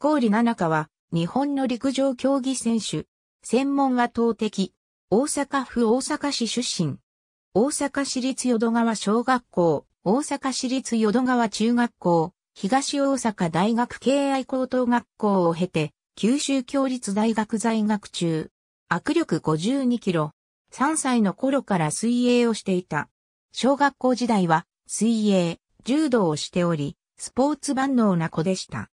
郡七香は、日本の陸上競技選手。専門は投擲。大阪府大阪市出身。大阪市立淀川小学校、大阪市立淀川中学校、東大阪大学敬愛高等学校を経て、九州共立大学在学中。握力52キロ。3歳の頃から水泳をしていた。小学校時代は水泳、柔道をしており、スポーツ万能な子でした。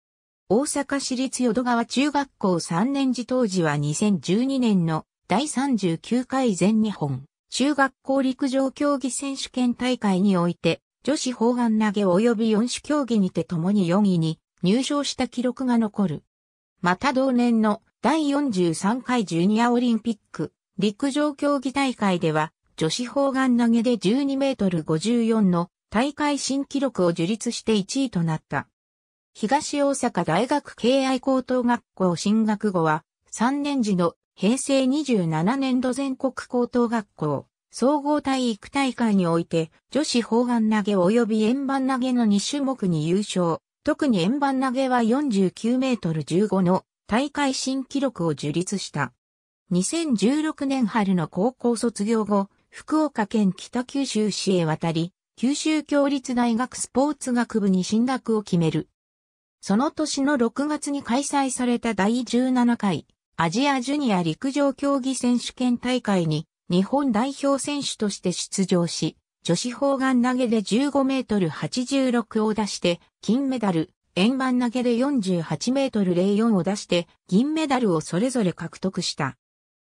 大阪市立淀川中学校3年時当時は2012年の第39回全日本中学校陸上競技選手権大会において女子砲丸投げ及び4種競技にて共に4位に入賞した記録が残る。また同年の第43回ジュニアオリンピック陸上競技大会では女子砲丸投げで12メートル54の大会新記録を樹立して1位となった。東大阪大学敬愛高等学校進学後は3年時の平成27年度全国高等学校総合体育大会において女子砲丸投げ及び円盤投げの2種目に優勝。特に円盤投げは49メートル15の大会新記録を樹立した。2016年春の高校卒業後、福岡県北九州市へ渡り、九州共立大学スポーツ学部に進学を決める。その年の6月に開催された第17回アジアジュニア陸上競技選手権大会に日本代表選手として出場し、女子砲丸投げで15メートル86を出して金メダル、円盤投げで48メートル04を出して銀メダルをそれぞれ獲得した。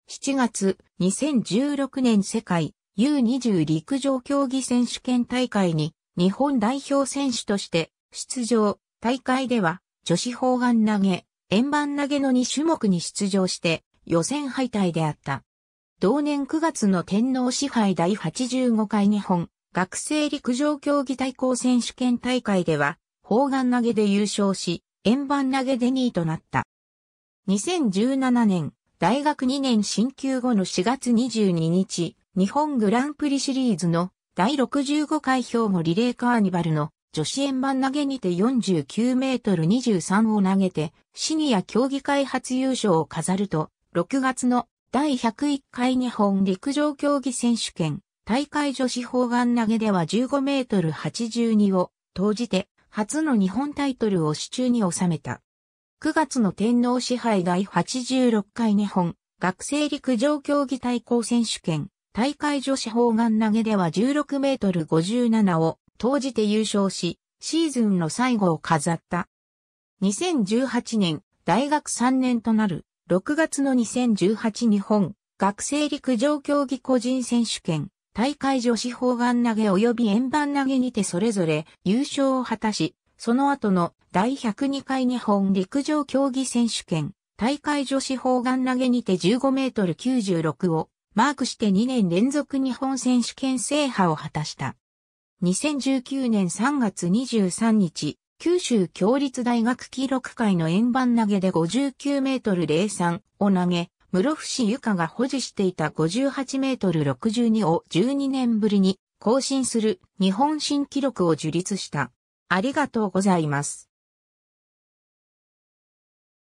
7月、2016年世界 U20 陸上競技選手権大会に日本代表選手として出場。大会では女子砲丸投げ、円盤投げの2種目に出場して予選敗退であった。同年9月の天皇支配第85回日本学生陸上競技対抗選手権大会では砲丸投げで優勝し、円盤投げで2位となった。2017年大学2年進級後の4月22日、日本グランプリシリーズの第65回兵庫リレーカーニバルの女子円盤投げにて49メートル23を投げてシニア競技会初優勝を飾ると、6月の第101回日本陸上競技選手権大会女子砲丸投げでは15メートル82を投じて初の日本タイトルを手中に収めた。9月の天皇支配第86回日本学生陸上競技対抗選手権大会女子砲丸投げでは16メートル57を投じて優勝し、シーズンの最後を飾った。2018年大学3年となる6月の2018日本学生陸上競技個人選手権大会女子砲丸投げ及び円盤投げにてそれぞれ優勝を果たし、その後の第102回日本陸上競技選手権大会女子砲丸投げにて15メートル96をマークして2年連続日本選手権制覇を果たした。2019年3月23日、九州共立大学記録会の円盤投げで59メートル03を投げ、室伏ゆかが保持していた58メートル62を12年ぶりに更新する日本新記録を樹立した。ありがとうございます。